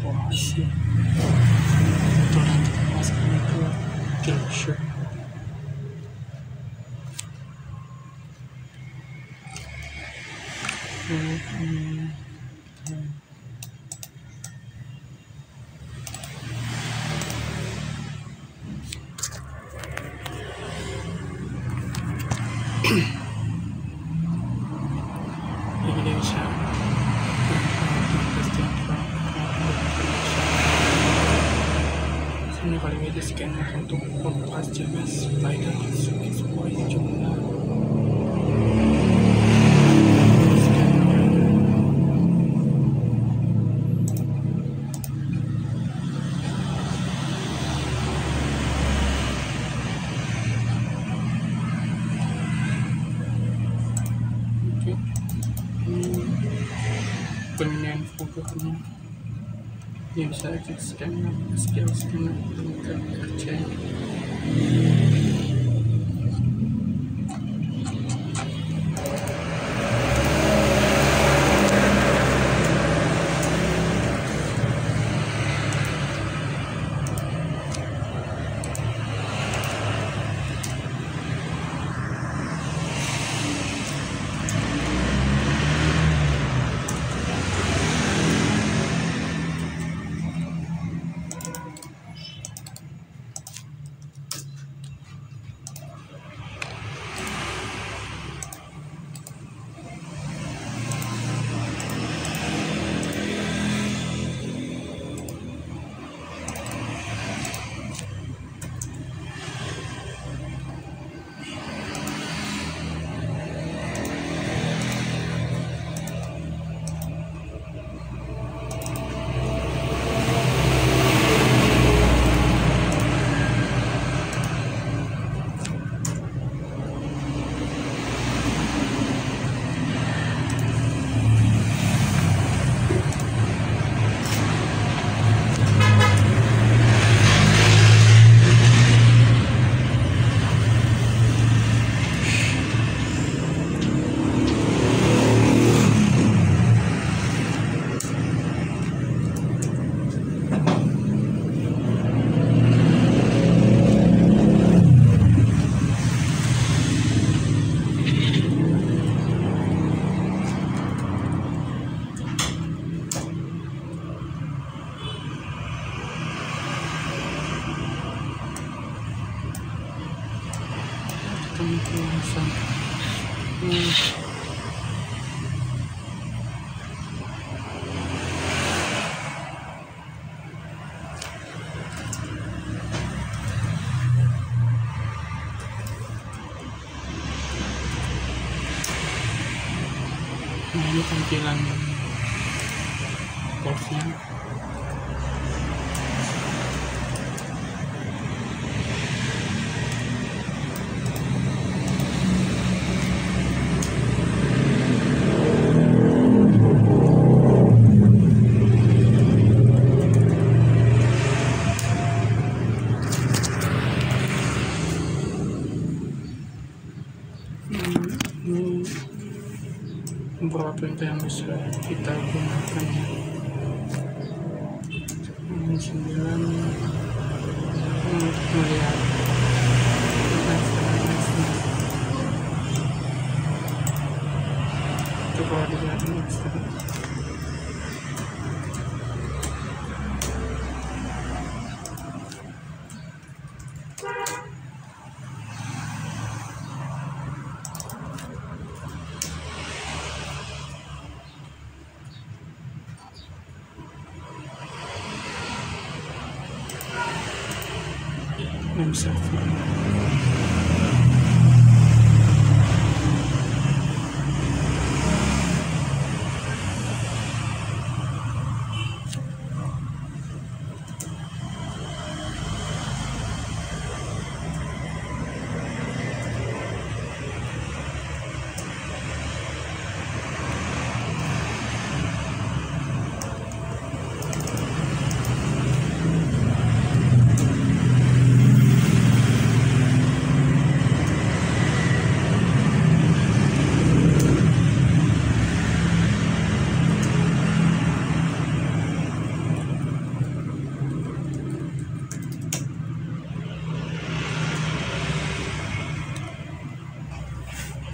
informação, estou lendo uma coisa que eu acho. Mm-hmm. हैं ये शायद स्कैनर इसके स्कैनर अच्छे हैं। Nah, ini tampilan golfnya próprio intermissão que está aqui a caminha. Vamos lá não. himself.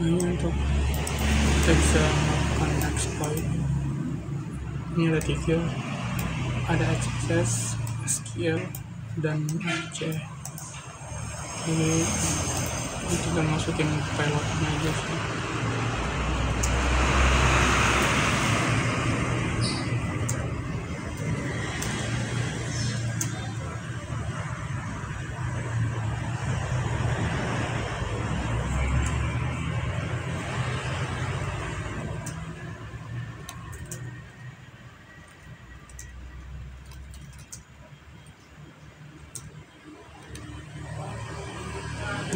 ini untuk kita bisa melakukan exploit. Ini ada tiga ada access, skill, dan C ini kita masukin pilotnya aja sih.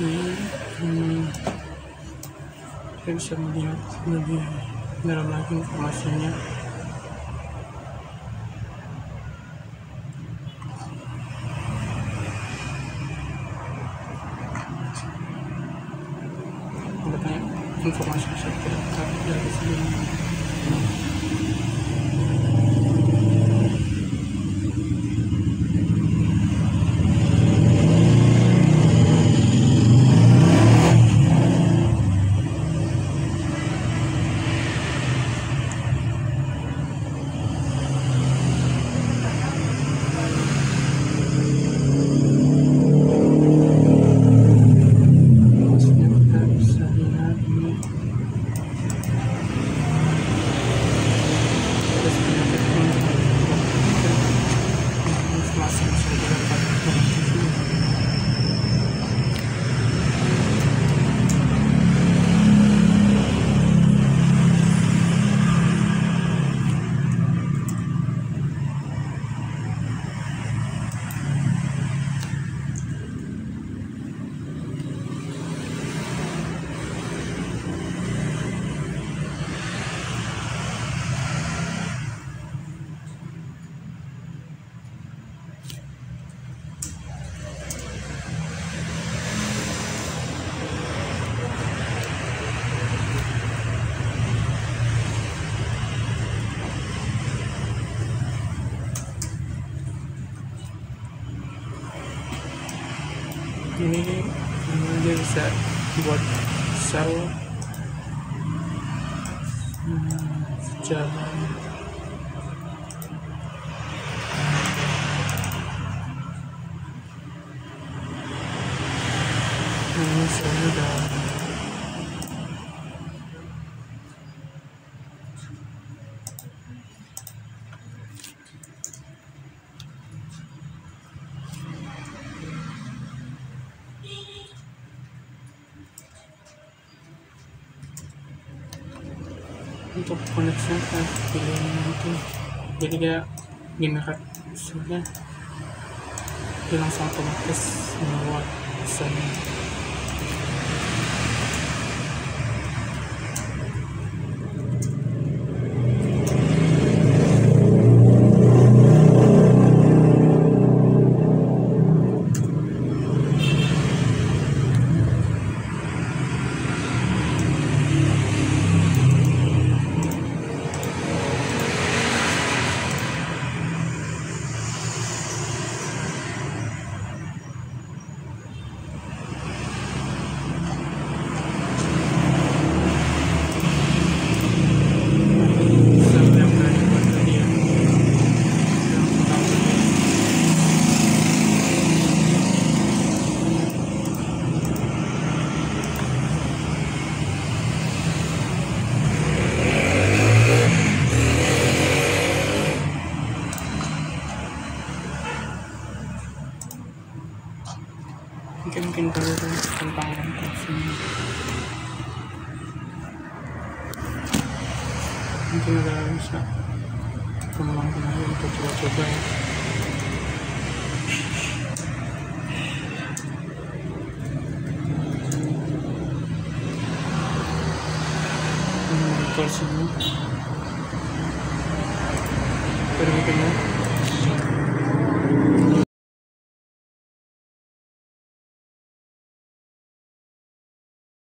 Ini hmm, kita bisa melihat lebih dalam lagi informasinya. Ada informasi yang saya dari sini ini dia bisa buat sel. Hmm, jalan ini selnya udah untuk koneksi kan pilih itu jadi kayak generat misalnya dia langsung otomatis membuat pesannya Diyan kinagawin sa kalbaran kasi yung kinagawin siya. Kumulang ko na yung tutuwa-tutuwa. Ang mga person.